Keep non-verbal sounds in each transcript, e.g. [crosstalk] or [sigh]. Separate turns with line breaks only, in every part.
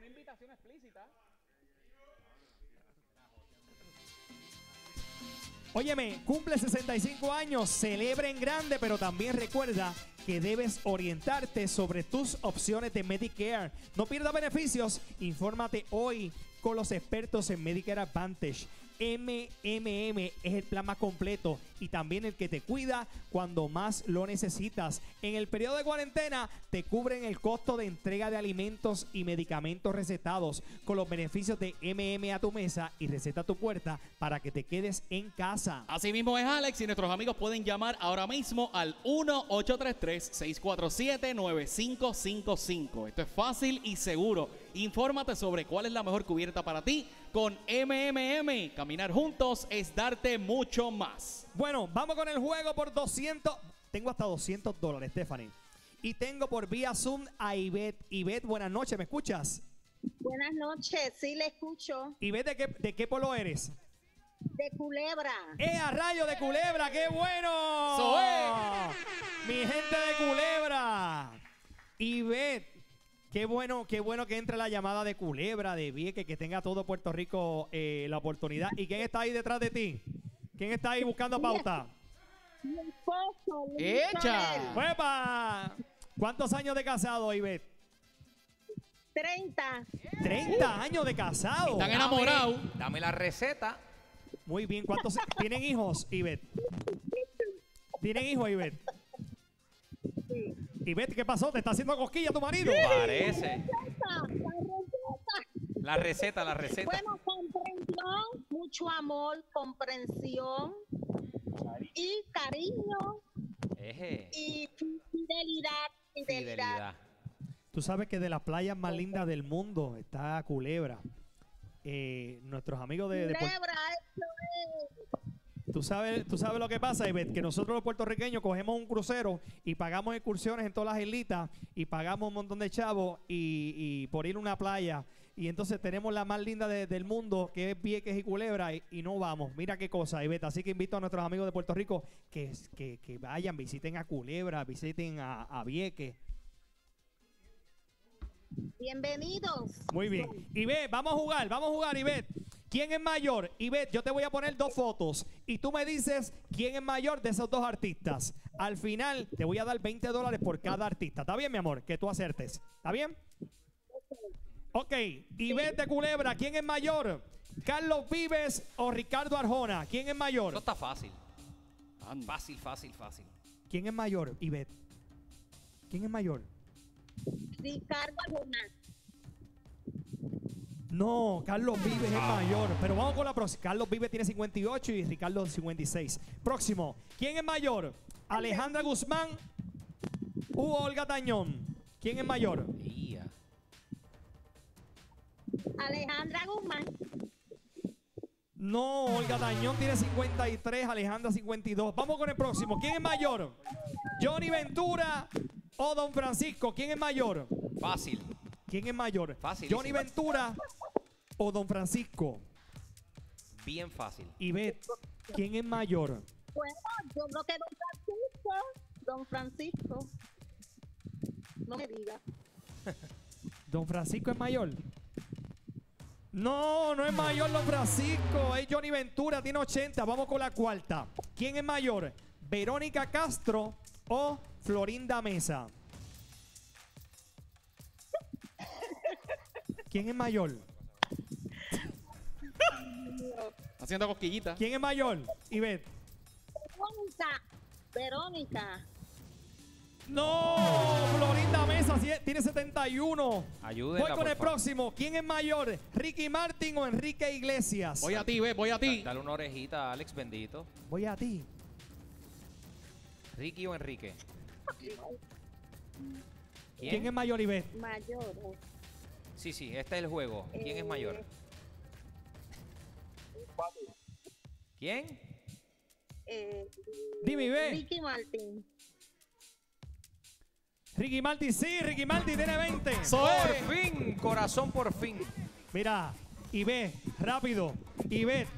una invitación explícita.
Óyeme, cumple 65 años, celebra en grande, pero también recuerda que debes orientarte sobre tus opciones de Medicare. No pierdas beneficios, infórmate hoy con los expertos en Medicare Advantage. MMM es el plan más completo y también el que te cuida cuando más lo necesitas. En el periodo de cuarentena te cubren el costo de entrega de alimentos y medicamentos recetados con los beneficios de MM a tu mesa y receta a tu puerta para que te quedes en casa.
Así mismo es Alex y nuestros amigos pueden llamar ahora mismo al 1-833-647-9555. Esto es fácil y seguro. Infórmate sobre cuál es la mejor cubierta para ti con MMM. Caminar juntos es darte mucho más.
Bueno, vamos con el juego por 200. Tengo hasta 200 dólares, Stephanie. Y tengo por vía Zoom a Ivette. Ivette, buenas noches, ¿me escuchas?
Buenas noches, sí le escucho.
Ivette, ¿de qué, de qué pueblo eres?
De Culebra.
¡Eh, a rayo de Culebra! ¡Qué bueno!
¡Eso
Mi gente de Culebra. Ivette, qué bueno, qué bueno que entre la llamada de Culebra, de Vieques, que tenga todo Puerto Rico eh, la oportunidad. ¿Y quién está ahí detrás de ti? ¿Quién está ahí buscando pauta?
Mi esposo.
¡Echa!
¡Huepa! ¿Cuántos años de casado, Ivette?
30.
30 años de casado.
Están enamorados.
Dame la receta.
Muy bien. ¿Cuántos tienen hijos, Ivette? ¿Tienen hijos, Ivette? Ivette, ¿qué pasó? ¿Te está haciendo cosquilla tu marido?
Parece. La receta, la receta.
Bueno, comprensión, mucho amor, comprensión y cariño
Eje.
y fidelidad, fidelidad.
Fidelidad.
Tú sabes que de las playas más lindas del mundo está Culebra. Eh, nuestros amigos de,
Culebra.
¿Tú sabes, tú sabes lo que pasa, Ivette, que nosotros los puertorriqueños cogemos un crucero y pagamos excursiones en todas las islitas y pagamos un montón de chavos y, y por ir a una playa. Y entonces tenemos la más linda de- del mundo, que es Vieques y Culebra, y, y no vamos. Mira qué cosa, Ivette. Así que invito a nuestros amigos de Puerto Rico que, que, que vayan, visiten a Culebra, visiten a, a Vieques.
Bienvenidos.
Muy bien. Ivette, vamos a jugar, vamos a jugar, Ivette. ¿Quién es mayor? Ivette, yo te voy a poner dos fotos y tú me dices quién es mayor de esos dos artistas. Al final te voy a dar 20 dólares por cada artista. ¿Está bien, mi amor? Que tú acertes. ¿Está bien? Ok. Ivette de Culebra, ¿quién es mayor? ¿Carlos Vives o Ricardo Arjona? ¿Quién es mayor?
Eso está fácil.
Anda.
Fácil, fácil, fácil.
¿Quién es mayor, Ivette? ¿Quién es mayor?
Ricardo Arjona.
No, Carlos Vives es mayor. Pero vamos con la próxima. Carlos Vives tiene 58 y Ricardo 56. Próximo. ¿Quién es mayor? ¿Alejandra Guzmán u Olga Tañón? ¿Quién es mayor?
Alejandra Guzmán.
No, Olga Tañón tiene 53, Alejandra 52. Vamos con el próximo. ¿Quién es mayor? ¿Johnny Ventura o Don Francisco? ¿Quién es mayor?
Fácil.
¿Quién es mayor?
Facilísimo.
¿Johnny Ventura o Don Francisco?
Bien fácil.
Ivette, ¿quién es mayor?
Bueno, yo creo que Don Francisco. Don Francisco. No me diga. [laughs]
¿Don Francisco es mayor? No, no es mayor Don Francisco. Es Johnny Ventura, tiene 80. Vamos con la cuarta. ¿Quién es mayor? ¿Verónica Castro o Florinda Mesa? [laughs] ¿Quién es mayor?
Haciendo cosquillita.
¿Quién es mayor? Ivette.
Verónica. Verónica.
No, Florinda Mesa tiene 71.
Ayúdenla,
Voy con el próximo. ¿Quién es mayor? ¿Ricky Martin o Enrique Iglesias?
Voy a ti, ve, voy a ti.
Dale una orejita a Alex bendito.
Voy a ti.
Ricky o Enrique.
¿Quién es mayor, Ivette?
Mayor.
Sí, sí, este es el juego. ¿Quién es mayor?
Eh,
¿Quién?
Eh,
Dime, Ivette.
Ricky Martin.
Ricky Martin, sí, Ricky Martin tiene 20.
Por fin, corazón por fin.
Mira, Ivette, rápido. Ivette.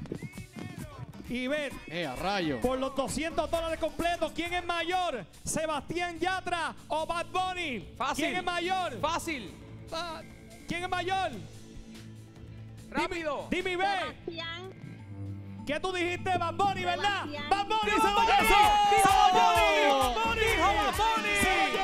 Ivette,
Eh, a rayo.
por los 200 dólares completos, ¿quién es mayor? ¿Sebastián Yatra o Bad Bunny?
Fácil.
¿Quién es mayor?
Fácil.
¿Quién es mayor?
¡Rápido!
Dime, ve. ¿Qué tú dijiste, Bad Bunny, verdad? ¡Bad Bunny, Bad
Bunny!
Bunny!
Bunny!